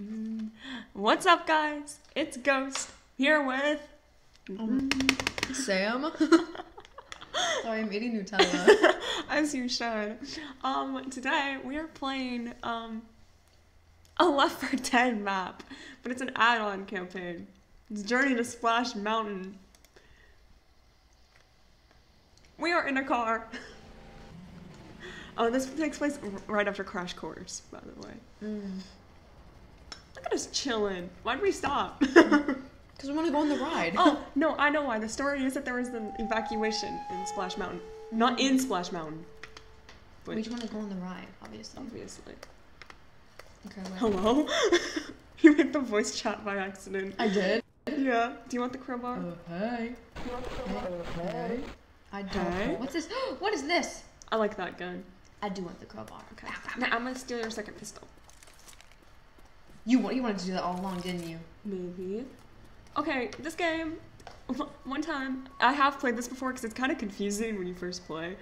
Mm. What's up, guys? It's Ghost here with. Sam? Sorry, I'm eating Nutella. As you should. Um, today we are playing um a Left 4 Dead map, but it's an add-on campaign. It's Journey to Splash Mountain. We are in a car. Oh, this takes place right after Crash Course, by the way. Mm. At us chilling. Why'd we stop? Because we want to go on the ride. oh, no, I know why. The story is that there was an evacuation in Splash Mountain. Not in Splash Mountain. But we just want to go on the ride, obviously. obviously. Okay, wait. Hello? you hit the voice chat by accident. I did. Yeah. Do you want the crowbar? Oh, hey. Hey. I don't. Hey. What's this? what is this? I like that gun. I do want the crowbar. Okay. Now I'm gonna steal your second pistol. You you wanted to do that all along, didn't you? Maybe. Okay, this game. One time, I have played this before because it's kind of confusing when you first play.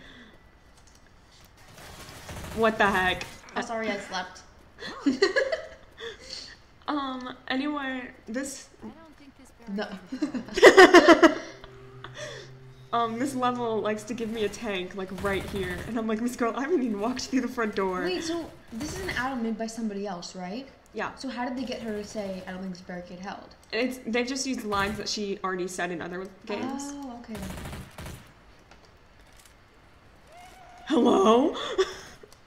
What the heck? I'm sorry I slept. Um, anyway, this No. um this level likes to give me a tank like right here, and I'm like, Miss Girl, I haven't even walked through the front door. Wait, so this is an add-on made by somebody else, right? Yeah, So how did they get her to say, I don't think this barricade held? it's they've just used lines that she already said in other games. Oh, okay. Hello.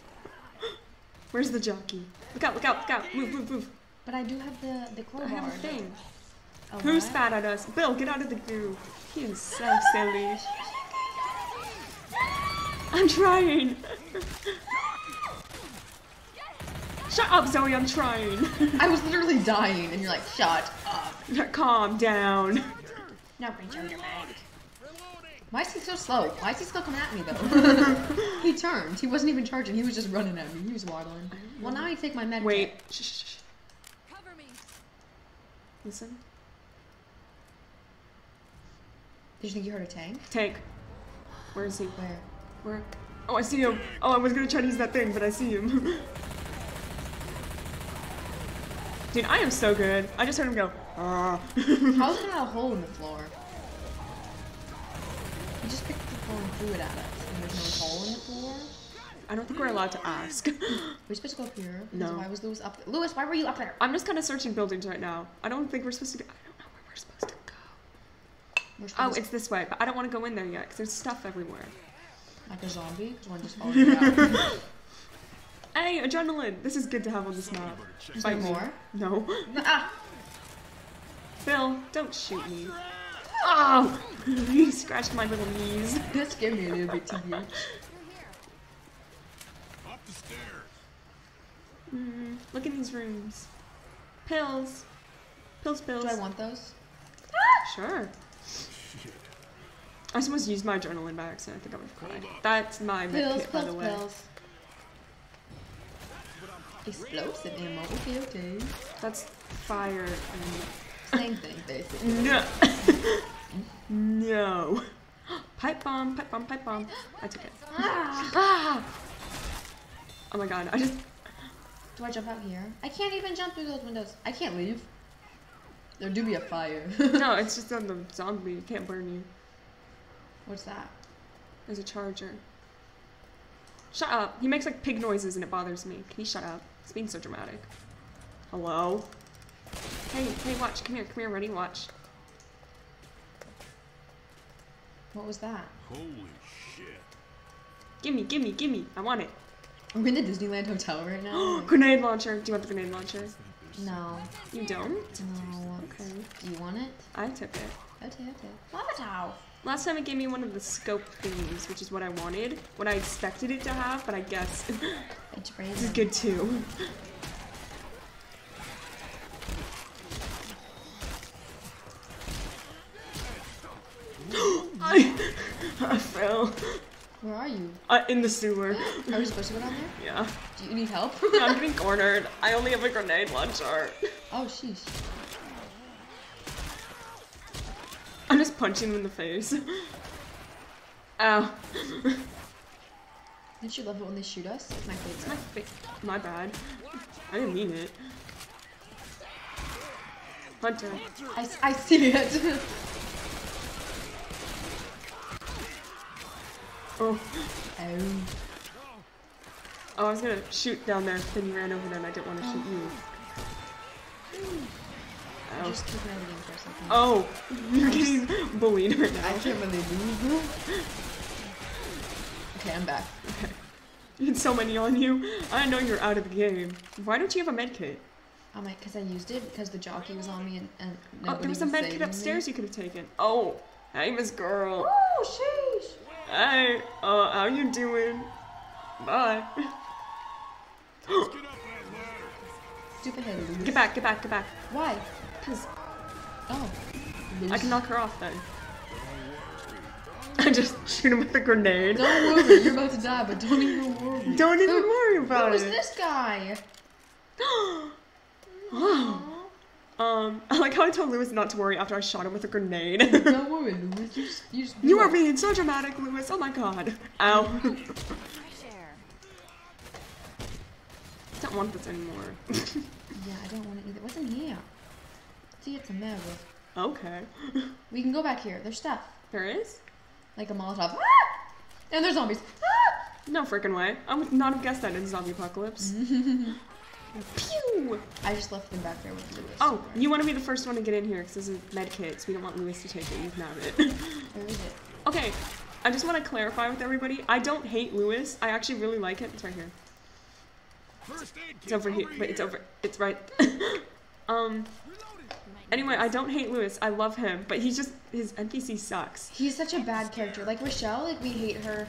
Where's the jockey? Look out! Look out! Look out! Move! Move! Move! But I do have the, the I have a thing. Oh, Who spat at us? Bill, get out of the goo. He is so silly. I'm trying. Shut up, Zoey. I'm trying. I was literally dying, and you're like, shut up. Calm down. Now reach out your bag. Why is he so slow? Why is he still coming at me though? he turned. He wasn't even charging. He was just running at me. He was waddling. Well, now you take my med. Wait. Shh, shh, shh. Cover me. Listen. Did you think you heard a tank? Tank. Where is he? Where? Where? Oh, I see him. Oh, I was gonna try to use that thing, but I see him. Dude, I am so good. I just heard him go. Ah. How is there not a hole in the floor? He just picked the floor and threw it at us, and there's no hole in the floor. I don't think we're allowed to ask. We're supposed to go up here. No. Why was Louis up there? Louis, why were you up there? I'm just kind of searching buildings right now. I don't think we're supposed to. Go, I don't know where we're supposed to go. Oh, supposed it's this way, but I don't want to go in there yet because there's stuff everywhere. like a zombie. Because one just out. Hey, adrenaline! This is good to have on this map. Is Fight more? No. Ah! Phil, don't shoot me. Oh! you scratched my little knees. That scared me a little bit, TBH. You're. Up the stairs. Mm, look in these rooms. Pills. Pills, pills. Do I want those? Sure. Shit. I supposed to use my adrenaline by accident. I think I would have cried. That's my med Pills, kit, by the pills, way. pills. Explosive ammo. Okay, okay. That's fire and Same thing, basically. No. no. Pipe bomb, pipe bomb, pipe bomb. I took it. Ah! Ah! Oh my god, I just. Do I jump out here? I can't even jump through those windows. I can't leave. There do be a fire. No, it's just on the zombie. It can't burn you. What's that? There's a charger. Shut up. He makes like pig noises and it bothers me. Can you shut up? He's being so dramatic. Hello? Hey, hey, watch. Come here, come here, ready? Watch. What was that? Holy shit. Gimme, gimme, gimme. I want it. We're we in the Disneyland hotel right now? grenade launcher. Do you want the grenade launcher? no. You don't? No. Okay. Do you want it? I took it. Okay, okay. Mama Tau. Last time it gave me one of the scope thingies, which is what I wanted, what I expected it to have, but I guess It's this is good too. I, I fell Where are you? uh, in the sewer. Are we supposed to go down there? Yeah. Do you need help? yeah, I'm getting cornered. I only have a grenade launcher. oh, sheesh. I'm just punching him in the face. Ow. Didn't you love it when they shoot us? It's my It's my fa- my bad. I didn't mean it. Hunter. I, I see it. Oh. oh. Oh, I was gonna shoot down there, then you ran over there and I didn't want to shoot you. I Oh. just keep editing for a second. Oh, you're getting bullied right now. can't believe you. Okay, I'm back. You had so many on you. I know you're out of the game. Why don't you have a med kit? I'm like, because I used it because the jockey was on me and, and Oh, there was a med kit saving me. upstairs you could have taken. Oh, hey, Miss Girl. Oh, sheesh. Hey, uh, how you doing? Bye. Get up that ladder. Stupid head Get back, get back, get back. Why? Cause Oh. I can knock her off then. I just shoot him with a grenade. Don't worry, you're about to die, but don't even worry. Don't even Who- worry about Who is it. this guy? Wow. Um, I like how I told Louis not to worry after I shot him with a grenade. Don't worry, Louis. You just, you just you are being so dramatic, Louis. Oh my god. Ow. I don't want this anymore. Yeah, I don't want it either. What's in here? See, it's a mirror. okay. We can go back here. There's stuff. There is? Like a Molotov. Ah! And there's zombies. Ah! No freaking way. I would not have guessed that in Zombie Apocalypse. Pew! I just left them back there with Louis. Oh, you want to be the first one to get in here because this is med kit, so we don't want Louis to take it. You can have it. Where is it? okay, I just want to clarify with everybody. I don't hate Louis. I actually really like it. It's right here. First aid kit It's over here. Wait, it's over. It's right. um. Anyway, I don't hate Louis. I love him, but he's just his NPC sucks. He's such a bad character. Like Rochelle, like we hate her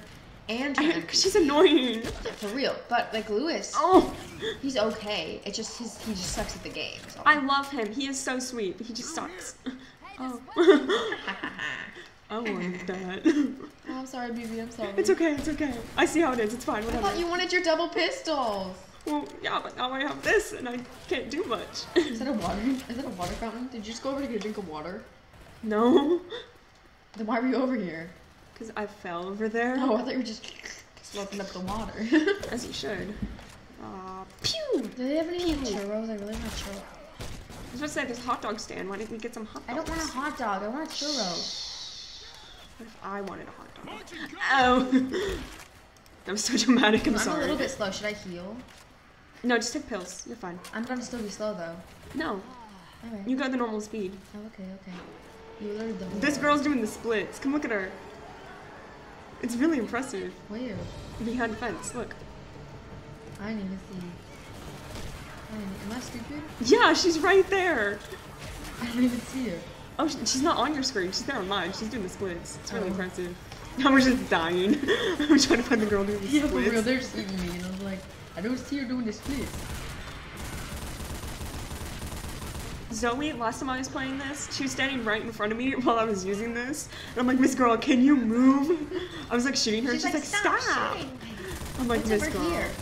and her I, she's annoying. for real. But like Louis, Oh, he's okay. It just his, he just sucks at the game. So. I love him. He is so sweet, but he just sucks. Oh, I wanted that. Oh, I'm sorry, BB. I'm sorry. It's okay. It's okay. I see how it is. It's fine. I Whatever. thought you wanted your double pistols. Well, yeah, but now I have this and I can't do much. Is that a water? Is that a water fountain? Did you just go over to get a drink of water? no, Then why were you over here? because I fell over there. Oh, I thought you were just slurping up the water. As you should. Aw, pew! Do they have any churros? I really want a churro. I was about to say, there's a hot dog stand. Why didn't we get some hot dogs? I don't want a hot dog. I want a churro. What if I wanted a hot dog? Oh! that was so dramatic. I'm, I'm sorry. a little bit slow. Should I heal? No, just take pills. You're fine. I'm gonna still be slow though. No, Alright. you got the normal speed. Oh, okay, okay. You learned the This word. girl's doing the splits. Come look at her. It's really impressive. Where? Behind the fence. Look. I didn't even see. I didn't, am I stupid? Yeah, she's right there. I didn't even see her. Oh, sh- she's not on your screen. She's there on mine. She's doing the splits. It's really Oh. impressive. I was just dying. I'm trying to find the girl doing the Yeah, for splits. real. They're just eating me, and I was like, I don't see her doing the splits. Zoey, last time I was playing this, she was standing right in front of me while I was using this. And I'm like, Miss Girl, can you move? I was like shooting her. She's, like, stop. shooting. I'm like, Miss Girl. here?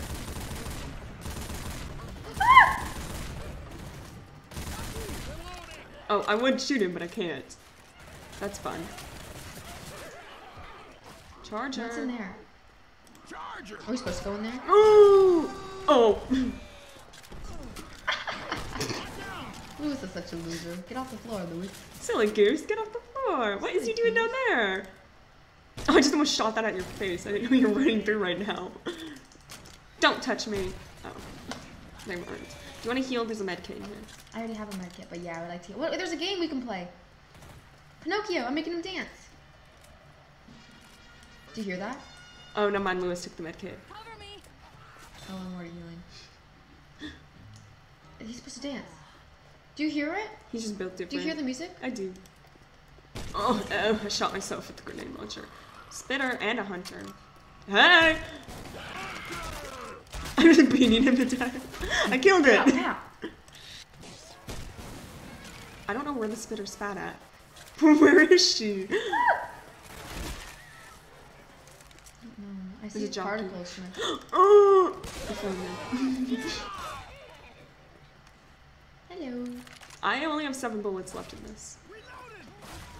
Oh, I would shoot him, but I can't. That's fun. Charger. What's in there? Charger. Are we supposed to go in there? Ooh! Oh! Louis is such a loser. Get off the floor, Louis. Silly goose, get off the floor. What is he doing down there? Oh, I just almost shot that at your face. I didn't know you were running through right now. Don't touch me. Oh. They weren't. Do you want to heal? There's a med kit in here. I already have a med kit, but yeah, I would like to. What? There's a game we can play. Pinocchio, I'm making him dance. Do you hear that? Oh, no, mind. Louis took the med kit. Cover me. Oh, I'm already healing. He's supposed to dance. Do you hear it? He's just built different. Do you hear the music? I do. Oh, oh, I shot myself with the grenade launcher. Spitter and a hunter. Hey! I was beating him to death. I killed it. Ow, ow. I don't know where the spitter spat at. where is she? No, I see particles from it. I found it. Hello. I only have seven bullets left in this.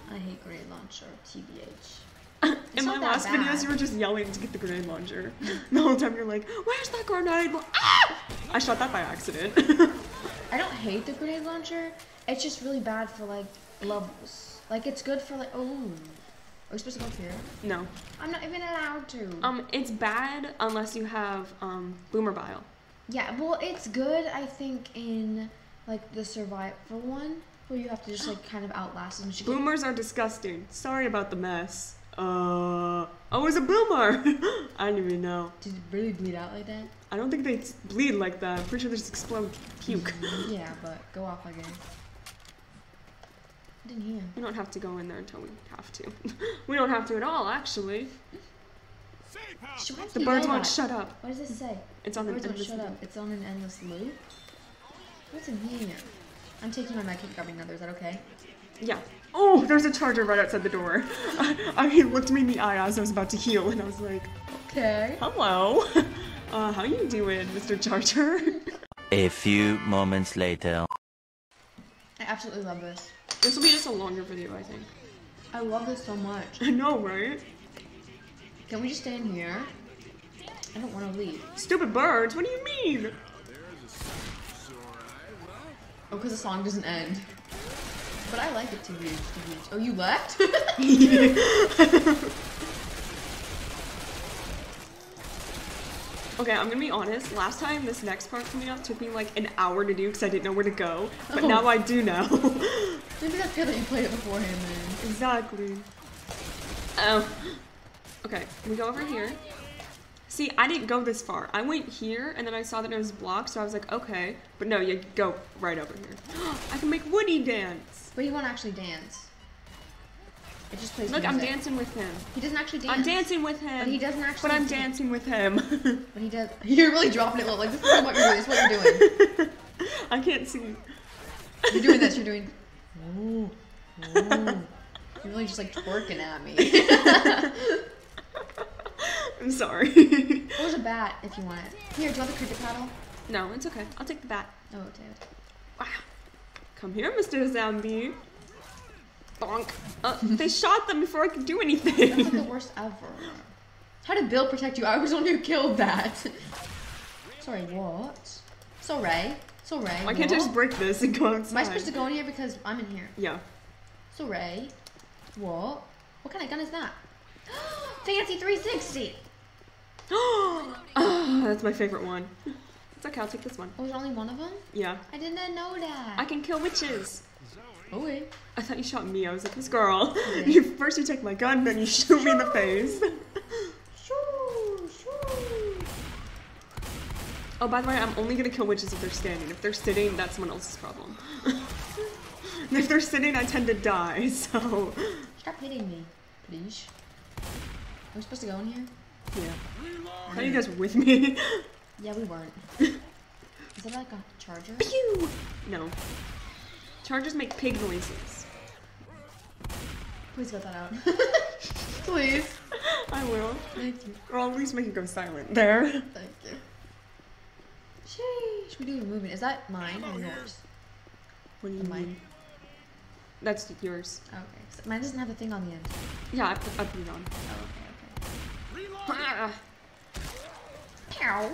I hate grenade launcher, TBH. in my last videos, you were just yelling to get the grenade launcher. the whole time you're like, "Where's that grenade?" Ah! I shot that by accident. I don't hate the grenade launcher. It's just really bad for like levels. Like it's good for like oh. Are we supposed to go here? No. I'm not even allowed to. Um, it's bad unless you have um boomer bile. yeah, well, it's good. I think in like the survival one where you have to just like kind of outlast and shit. Boomers are disgusting. Sorry about the mess. Uh, oh, was a boomer. I didn't even know. Did it really bleed out like that? I don't think they bleed like that. I'm pretty sure they just explode puke. yeah, but go off again. I didn't hear. We don't have to go in there until we have to. we don't have to at all, actually. Safe house. Sh- why does The birds yell won't shut up. What does this say? It's on the Birds won't endless shut loop. up. It's on an endless loop. What's in here? I'm taking my medkit, grabbing another. Is that okay? Yeah. Oh, there's a charger right outside the door. I, he looked me in the eye as I was about to heal, and I was like, Okay. "Hello, uh, how you doing, Mr. Charger?" A few moments later. I absolutely love this. This will be just a longer video, I think. I love this so much. I know, right? Can we just stay in here? I don't want to leave. Stupid birds. What do you mean? Oh, because the song doesn't end. But I like it to reach. Oh, you left? Okay, I'm gonna be honest. Last time, this next part coming up took me like an hour to do because I didn't know where to go. But Oh. now I do know. Maybe that's good that you played it beforehand then. exactly. Oh. Okay, we go over here. See, I didn't go this far. I went here and then I saw that it was blocked, so I was like, okay. But no, you go right over here. I can make Woody dance. But he won't actually dance. It just plays Look, I'm dancing with him. He doesn't actually dance. I'm dancing with him. But he doesn't actually But I'm dance. dancing with him. But he does. You're really dropping it low. Like, this is what you're doing. This is what you're doing. I can't see. You're doing this. You're doing. Ooh, ooh. You're really just like twerking at me. I'm sorry. There's a bat if you want it. Here, do you want the cricket paddle? no, it's okay. I'll take the bat. Oh, okay. okay. Wow. Come here, Mr. Zombie. Bonk. Uh, they shot them before I could do anything. That's like the worst ever. How did Bill protect you? I was the one who killed that. Sorry, what? So Ray. So Ray. Why can't I just break this and go outside? Am I supposed to go in here because I'm in here? Yeah. So Ray. What? What kind of gun is that? Fancy 360. oh, that's my favorite one. It's okay, I'll take this one. Oh, is there only one of them? Yeah. I didn't know that. I can kill witches. Oh wait. I thought you shot me. I was like, this girl. Yeah. You, first you take my gun, then you shoot me in the face. Shoo, shoo. Oh, by the way, I'm only gonna kill witches if they're standing. If they're sitting, that's someone else's problem. if they're sitting, I tend to die, so... Stop hitting me, please. Are we supposed to go in here? Yeah. How you guys with me? Yeah, we weren't. Is that like a charger? Pew! No. Chargers make pig noises. Please cut that out. Please. I will. Thank you. Or at least make it go silent. There. Thank you. Sheesh. We do a movement. Is that mine or yours? What do you Mine. mean? That's yours. Okay. So mine doesn't have a thing on the end. Yeah, I put, I put it on. Oh, okay, okay. Ah. Meow.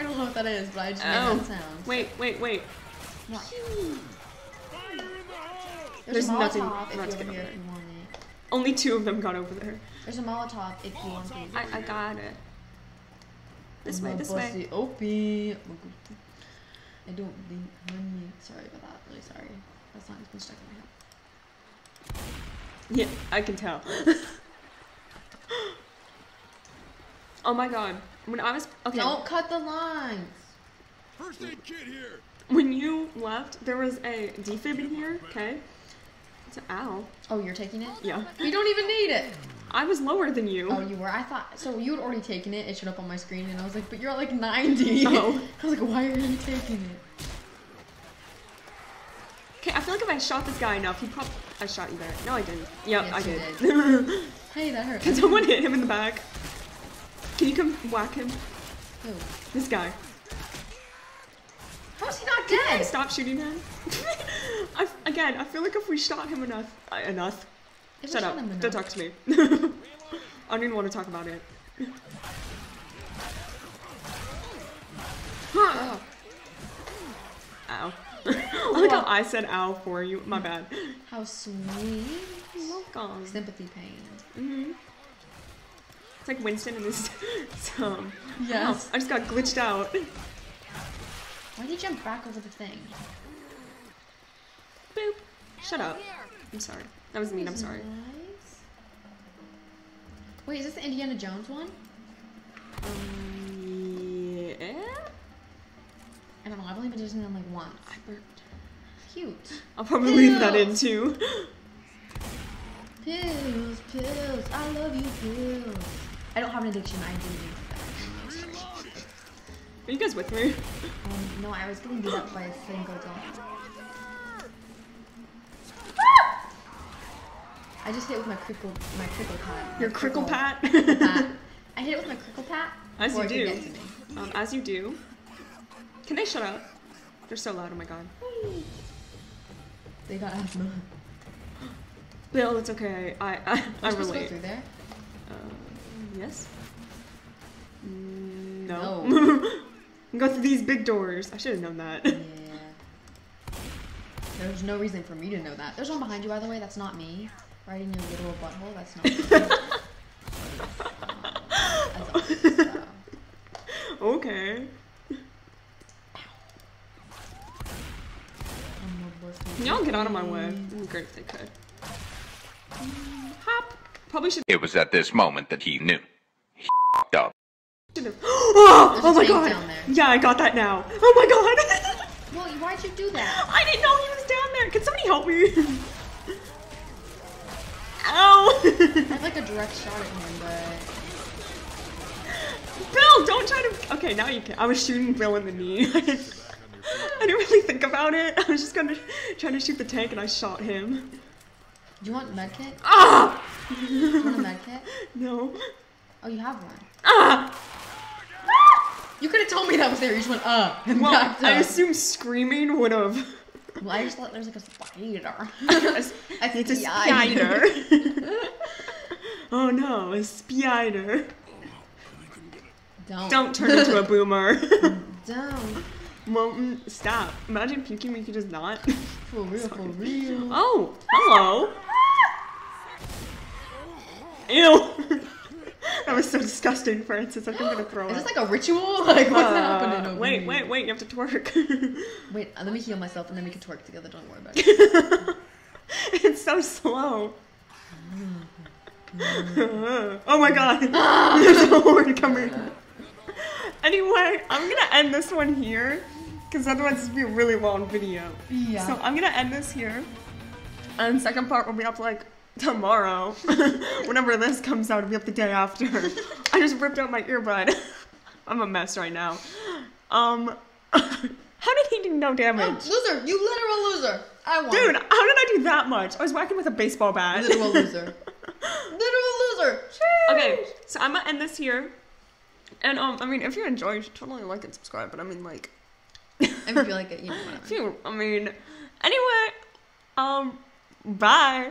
I don't know what that is, but I just made Oh. that sound. Wait, wait, wait. Fire in the hole. There's, There's a nothing Molotov if not you to get over if you want it. Only two of them got over there. There's a Molotov if you want it. I, I got it. This way, I'm this way. Opie. I don't think honey. Sorry about that. Really sorry. That song's been stuck in my head. Yeah, I can tell. oh my god. When I was okay, Don't cut the lines. First aid kit here. when you left, there was a defib in here. Okay. It's an owl. Oh, you're taking it? Yeah. You don't even need it. I was lower than you. Oh, you were. I thought so. You had already taken it. It showed up on my screen, and I was like, "But you're at like 90." Oh. I was like, "Why are you taking it?" Okay, I feel like if I shot this guy enough, he probably. I shot you there. No, I didn't. Yep, Yes, I you did. Hey, that hurt. Can someone hit him in the back? Can you come whack him? Oh. This guy. How is he not Can dead? stop shooting him? I, again, I feel like if we shot him enough, uh, enough. If Shut up! him Don't talk to me. I don't even want to talk about it. Oh, Ow. I like how I said ow for you. My bad. how sweet. Welcome. Sympathy pain. hmm It's like Winston in this. um, Yes. oh, I just got glitched out. Why did you jump back over the thing? Boop. Shut up. I'm sorry. That was mean. I'm sorry. Nice. Wait, is this the Indiana Jones one? Um, yeah. I don't know. I've only been to Disneyland like once. I burped. Cute. I'll probably leave that in too. Pills, pills. I love you, pills. I don't have an addiction. I do need Are you guys with me? Um, no, I was getting beat up by a single dog. I just hit it with my crickle, my crickle pat. Your crickle pat? crickle pat. I hit it with my crickle pat. As you do. Get to me. Um, as you do. Can they shut up? They're so loud. Oh my god. They got asthma. Bill, it's okay. I I, I We're go relate. through there. Uh, yes. No. No. Go through these big doors. I should have known that. Yeah. There's no reason for me to know that. There's one behind you, by the way. That's not me. Right in your literal butthole. That's not me. Always, so. okay. Y'all get out of my way? It'd be great if they could. Hop. Probably should It was at this moment that he knew. He f***ed up. have. Oh, oh my god. Yeah, I got that now. Oh my god. Well, why'd you do that? I didn't know he was down there. Can somebody help me? Ow! I had like a direct shot at him, but Bill, don't try to. Okay, now you can. I was shooting Bill in the knee. I didn't, really think about it. I was just gonna trying to shoot the tank and I shot him. do you want medkit? Ah! You want a medkit? No. Oh, you have one. Ah! You could have told me that was there. You just went uh and Well, backed I up. assume screaming would have. Well, I just thought there was like a spider. I think it's a spider. oh no, a spider. Don't. Don't turn into a boomer. Don't. well, mm, stop. Imagine puking when you could just not. For real, for real. Oh, hello. Ew. that was so disgusting, Francis. I think I'm gonna throw Is up. this like a ritual? Like, what's Uh, happening over Wait, here? wait, wait! You have to twerk. Wait, uh, let me heal myself and then we can twerk together. Don't worry about it. it's so slow. oh my god! There's a horn coming. Anyway, I'm gonna end this one here because otherwise this would be a really long video. Yeah. So I'm gonna end this here, and second part will be up like tomorrow. Whenever this comes out, it'll be up the day after. I just ripped out my earbud. I'm a mess right now. Um, how did he do no Oh, damage? loser! You literal loser! I won. Dude, how did I do that much? I was whacking with a baseball bat. Literal loser. literal loser! okay, so I'm gonna end this here. And um, I mean, if you enjoyed, you should totally like and subscribe. But I mean, like, I feel like it, you know, whatever. if you, I mean, anyway, um, bye.